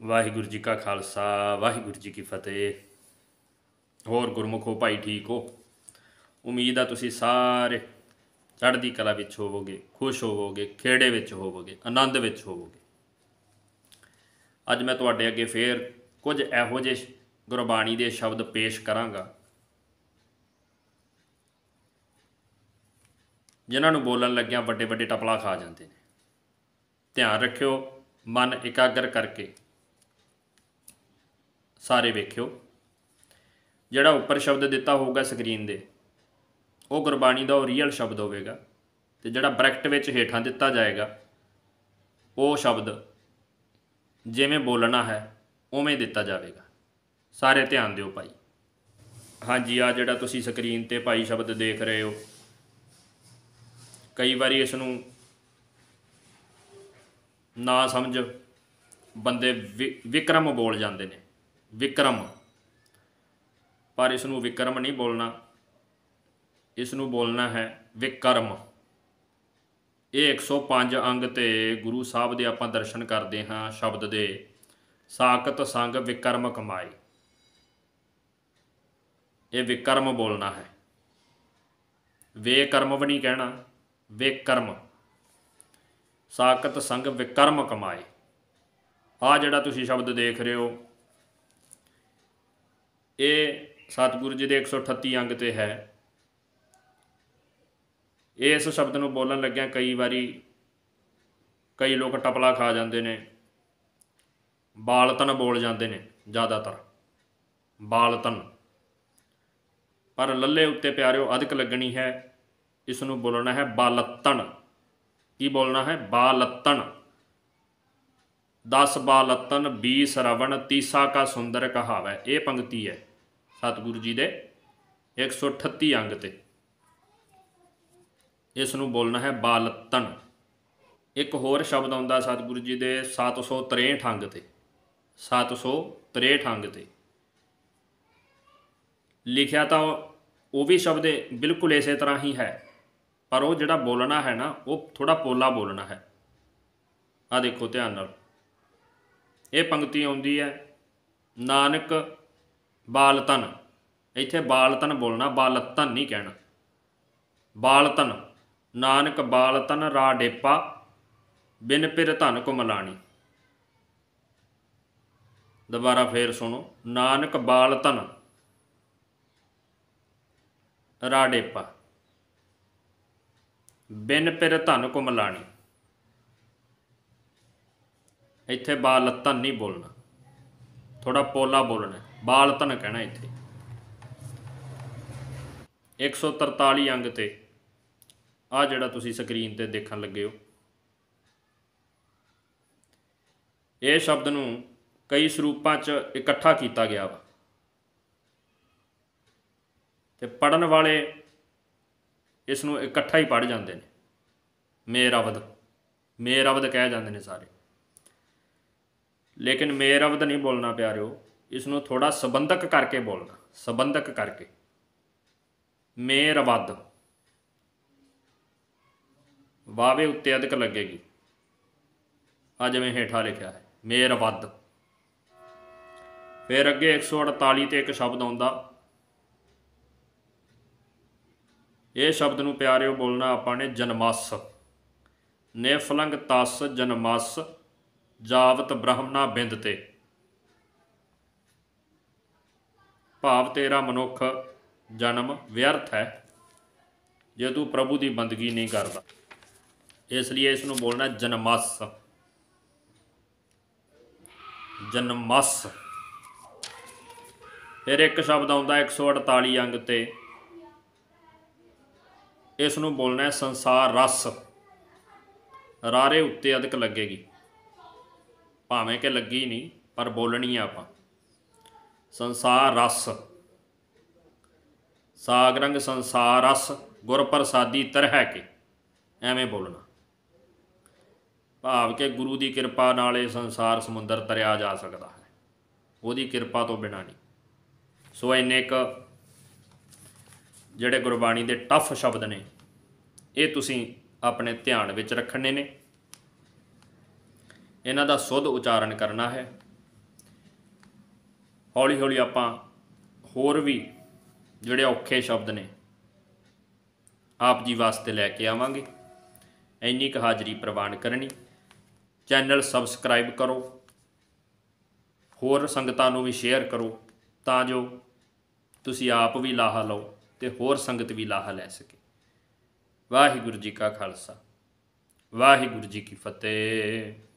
ਵਾਹਿਗੁਰੂ ਜੀ ਕਾ ਖਾਲਸਾ, ਵਾਹਿਗੁਰੂ ਜੀ ਕੀ ਫਤਿਹ। ਹੋਰ ਗੁਰਮੁਖੋ, ਭਾਈ ਠੀਕ। ਹੋ ਉਮੀਦ ਆ ਤੁਸੀਂ ਸਾਰੇ ਚੜ੍ਹਦੀ ਕਲਾ ਵਿੱਚ ਹੋਵੋਗੇ, ਖੁਸ਼ ਹੋਵੋਗੇ, ਖੇੜੇ ਵਿੱਚ ਹੋਵੋਗੇ, ਆਨੰਦ ਵਿੱਚ ਹੋਵੋਗੇ। ਅੱਜ ਮੈਂ ਤੁਹਾਡੇ ਅੱਗੇ ਫੇਰ ਕੁਝ ਇਹੋ ਜਿਹੇ ਗੁਰਬਾਣੀ ਦੇ ਸ਼ਬਦ ਪੇਸ਼ ਕਰਾਂਗਾ, ਜਿਨ੍ਹਾਂ ਨੂੰ ਬੋਲਣ ਲੱਗਿਆਂ ਵੱਡੇ ਵੱਡੇ ਟਪਲਾ ਖਾ ਜਾਂਦੇ ਨੇ। ਧਿਆਨ ਰੱਖਿਓ, ਮਨ ਇਕਾਗਰ ਕਰਕੇ ਸਾਰੇ ਵੇਖਿਓ। ਜਿਹੜਾ ਉੱਪਰ ਸ਼ਬਦ ਦਿੱਤਾ ਹੋਊਗਾ ਸਕਰੀਨ ਦੇ, ਉਹ ਗੁਰਬਾਣੀ ਦਾ ਉਹ ਰੀਅਲ ਸ਼ਬਦ ਹੋਵੇਗਾ ਤੇ ਜਿਹੜਾ ਬ੍ਰੈਕਟ ਵਿੱਚ ਹੇਠਾਂ ਦਿੱਤਾ ਜਾਏਗਾ, ਉਹ ਸ਼ਬਦ ਜਿਵੇਂ ਬੋਲਣਾ ਹੈ, ਉਵੇਂ ਦਿੱਤਾ ਜਾਵੇਗਾ। ਸਾਰੇ ਧਿਆਨ ਦਿਓ ਭਾਈ। ਹਾਂਜੀ ਆ ਜਿਹੜਾ ਤੁਸੀਂ ਸਕਰੀਨ ਤੇ ਭਾਈ ਸ਼ਬਦ ਦੇਖ ਰਹੇ ਹੋ, ਕਈ ਵਾਰੀ ਇਸ ਨੂੰ ਨਾ ਸਮਝ, ਬੰਦੇ ਵਿ- ਵਿਕਰਮ ਬੋਲ ਜਾਂਦੇ ਨੇ। ਵਿਕਰਮ। ਪਰ ਇਸ ਨੂੰ ਵਿਕਰਮ ਨਹੀਂ ਬੋਲਣਾ। ਇਸ ਨੂੰ ਬੋਲਣਾ ਹੈ ਵਿਕਰਮ। ਇਹ 105 ਅੰਗ ਤੇ ਗੁਰੂ ਸਾਹਿਬ ਦੇ ਆਪਾਂ ਦਰਸ਼ਨ ਕਰਦੇ ਹਾਂ ਸ਼ਬਦ ਦੇ। ਸਾਕਤ ਸੰਗ ਵਿਕਰਮ ਕਮਾਏ। ਇਹ ਵਿਕਰਮ ਬੋਲਣਾ ਹੈ। ਵੇ ਕਰਮ ਵੀ ਨਹੀਂ ਕਹਿਣਾ, ਵਿਕਰਮ। ਸਾਕਤ ਸੰਗ ਵਿਕਰਮ ਕਮਾਏ। ਆ ਜਿਹੜਾ ਤੁਸੀਂ ਸ਼ਬਦ ਦੇਖ ਰਹੇ ਹੋ ਇਹ ਸਤਿਗੁਰੂ ਜੀ ਦੇ 138 ਅੰਗ ਤੇ ਹੈ। ਇਸ ਸ਼ਬਦ ਨੂੰ ਬੋਲਣ ਲੱਗਿਆਂ ਕਈ ਵਾਰੀ ਕਈ ਲੋਕ ਟਪਲਾ ਖਾ ਜਾਂਦੇ ਨੇ, ਬਾਲਤਨ ਬੋਲ ਜਾਂਦੇ ਨੇ ਜ਼ਿਆਦਾਤਰ, ਬਾਲਤਨ। ਪਰ ਲੱਲੇ ਉੱਤੇ ਪਿਆਰਿਓ ਅਧਿਕ ਲੱਗਣੀ ਹੈ, ਇਸ ਨੂੰ ਬੋਲਣਾ ਹੈ ਬਾਲਤਨ। ਕੀ ਬੋਲਣਾ ਹੈ? ਬਾਲਤਨ। 10 ਬਾਲਤਨ 20 ਰਵਣ ਤੀਸਾ ਕਾ ਸੁੰਦਰ ਕਹਾਵੈ। ਇਹ ਪੰਕਤੀ ਹੈ ਸਤਿਗੁਰੂ ਜੀ ਦੇ 138 ਅੰਗ ਤੇ। ਇਸ ਨੂੰ ਬੋਲਣਾ ਹੈ ਬਾਲਤਨ ਇੱਕ ਹੋਰ ਸ਼ਬਦ ਆਉਂਦਾ ਸਤਿਗੁਰੂ ਜੀ ਦੇ 763 ਅੰਗ ਤੇ। 763 ਅੰਗ ਤੇ। ਲਿਖਿਆ ਤਾਂ ਉਹ ਵੀ ਸ਼ਬਦ ਬਿਲਕੁਲ ਇਸੇ ਤਰ੍ਹਾਂ ਹੀ ਹੈ, ਪਰ ਉਹ ਜਿਹੜਾ ਬੋਲਣਾ ਹੈ ਨਾ, ਉਹ ਥੋੜਾ ਪੋਲਾ ਬੋਲਣਾ ਹੈ। ਆ ਦੇਖੋ ਧਿਆਨ ਨਾਲ। ਇਹ ਪੰਕਤੀ ਆਉਂਦੀ ਹੈ, ਨਾਨਕ ਬਾਲਤਨ। ਇੱਥੇ ਬਾਲਤਨ ਬੋਲਣਾ, ਬਾਲਤਨ ਨਹੀਂ ਕਹਿਣਾ। ਬਾਲਤਨ, ਨਾਨਕ ਬਾਲਤਨ ਰਾ ਡੇਪਾ, ਬਿਨ ਪਿਰ ਧਨ ਕੋ ਮਲਾਣੀ ਦੁਬਾਰਾ ਫੇਰ ਸੁਣੋ, ਨਾਨਕ ਬਾਲਤਨ ਰਾ ਡੇਪਾ, ਬਿਨ ਪਿਰ ਧਨ ਕੋ ਮਲਾਣੀ ਇੱਥੇ ਬਾਲਤਨ ਨਹੀਂ ਬੋਲਣਾ। ਥੋੜਾ ਪੋਲਾ ਬੋਲਣਾ। ਬਾਲਤਨ ਕਹਿਣਾ ਇੱਥੇ। 143 ਅੰਗ ਤੇ ਆ ਜਿਹੜਾ ਤੁਸੀਂ ਸਕਰੀਨ ਤੇ ਦੇਖਣ ਲੱਗੇ ਹੋ। ਇਹ ਸ਼ਬਦ ਨੂੰ ਕਈ ਸਰੂਪਾਂ 'ਚ ਇਕੱਠਾ ਕੀਤਾ ਗਿਆ ਵਾ। ਤੇ ਪੜਨ ਵਾਲੇ ਇਸ ਨੂੰ ਇਕੱਠਾ ਹੀ ਪੜ ਜਾਂਦੇ ਨੇ। ਮੇਰਵਦ। ਮੇਰਵਦ ਕਹਿ ਜਾਂਦੇ ਨੇ ਸਾਰੇ। ਲੇਕਿਨ ਮੇਰਵਦ ਨਹੀਂ ਬੋਲਣਾ ਪਿਆਰਿਓ ਇਸ ਨੂੰ ਥੋੜਾ ਸੰਬੰਧਕ ਕਰਕੇ ਬੋਲਣਾ, ਸੰਬੰਧਕ ਕਰਕੇ। ਮੇਰਵਦ ਵਾਵੇ ਉੱਤੇ ਅਧਿਕ ਲੱਗੇਗੀ। ਆ ਜਿਵੇਂ ਹੇਠਾਂ ਲਿਖਿਆ ਹੈ ਮੇਰਵਦ ਫਿਰ ਅੱਗੇ 148 ਤੇ ਇੱਕ ਸ਼ਬਦ ਆਉਂਦਾ। ਇਹ ਸ਼ਬਦ ਨੂੰ ਪਿਆਰਿਓ ਬੋਲਣਾ ਆਪਾਂ ਨੇ ਜਨਮਸ। ਨੇਫਲੰਗ ਤਸ ਜਨਮਸ। ਜਾਵਤ ਬ੍ਰਹਮਣਾ ਬਿੰਦ ਤੇ। ਭਾਵ ਤੇਰਾ ਮਨੁੱਖ ਜਨਮ ਵਿਅਰਥ ਹੈ, ਜੇ ਤੂੰ ਪ੍ਰਭੂ ਦੀ ਬੰਦਗੀ ਨਹੀਂ ਕਰਦਾ। ਇਸ ਲਈ ਇਸ ਨੂੰ ਬੋਲਣਾ ਜਨਮਸ। ਜਨਮਸ। ਫਿਰ ਇੱਕ ਸ਼ਬਦ ਆਉਂਦਾ 148 ਅੰਗ ਤੇ। ਇਸ ਨੂੰ ਬੋਲਣਾ ਸੰਸਾਰ ਰਸ ਰਾਰੇ ਉੱਤੇ ਅਧਿਕ ਲੱਗੇਗੀ। ਭਾਵੇਂ ਕਿ ਲੱਗੀ ਨਹੀਂ, ਪਰ ਬੋਲਣੀ ਆ ਆਪਾਂ। ਸੰਸਾਰ ਰਸ। ਸਾਗ ਰੰਗ ਸੰਸਾਰ ਰਸ ਗੁਰ ਪ੍ਰਸਾਦੀ ਤਰਹਿ ਕੇ। ਐਵੇਂ ਬੋਲਣਾ। ਭਾਵ ਕਿ ਗੁਰੂ ਦੀ ਕਿਰਪਾ ਨਾਲ ਇਹ ਸੰਸਾਰ ਸਮੁੰਦਰ ਤਰਿਆ ਜਾ ਸਕਦਾ ਹੈ। ਉਹਦੀ ਕਿਰਪਾ ਤੋਂ ਬਿਨਾਂ ਨਹੀਂ। ਸੋ ਇੰਨੇ ਕ ਜਿਹੜੇ ਗੁਰਬਾਣੀ ਦੇ ਟਫ ਸ਼ਬਦ ਨੇ, ਇਹ ਤੁਸੀਂ ਆਪਣੇ ਧਿਆਨ ਵਿੱਚ ਰੱਖਣੇ ਨੇ। ਇਹਨਾਂ ਦਾ ਸੁੱਧ ਉਚਾਰਨ ਕਰਨਾ ਹੈ। ਹੌਲੀ ਹੌਲੀ ਆਪਾਂ ਹੋਰ ਵੀ ਜਿਹੜੇ ਔਖੇ ਸ਼ਬਦ ਨੇ, ਆਪ ਜੀ ਵਾਸਤੇ ਲੈ ਕੇ ਆਵਾਂਗੇ। ਇੰਨੀ ਕੁ ਹਾਜ਼ਰੀ ਪ੍ਰਵਾਨ ਕਰਨੀ। ਚੈਨਲ ਸਬਸਕ੍ਰਾਈਬ ਕਰੋ। ਹੋਰ ਸੰਗਤਾਂ ਨੂੰ ਵੀ ਸ਼ੇਅਰ ਕਰੋ, ਤਾਂ ਜੋ ਤੁਸੀਂ ਆਪ ਵੀ ਲਾਹਾ ਲਓ ਤੇ ਹੋਰ ਸੰਗਤ ਵੀ ਲਾਹਾ ਲੈ ਸਕੇ। ਵਾਹਿਗੁਰੂ ਜੀ ਕਾ ਖਾਲਸਾ। ਵਾਹਿਗੁਰੂ ਜੀ ਕੀ ਫਤਿਹ।